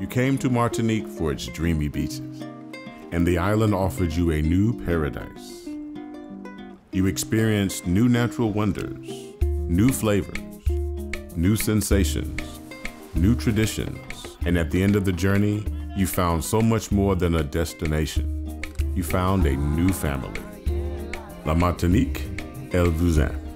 You came to Martinique for its dreamy beaches, and the island offered you a new paradise. You experienced new natural wonders, new flavors, new sensations, new traditions, and at the end of the journey, you found so much more than a destination. You found a new family. La Martinique, elle vous aime.